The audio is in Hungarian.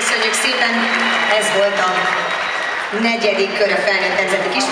Köszönjük szépen, ez volt a negyedik kör a felnőtt nemzeti kisport.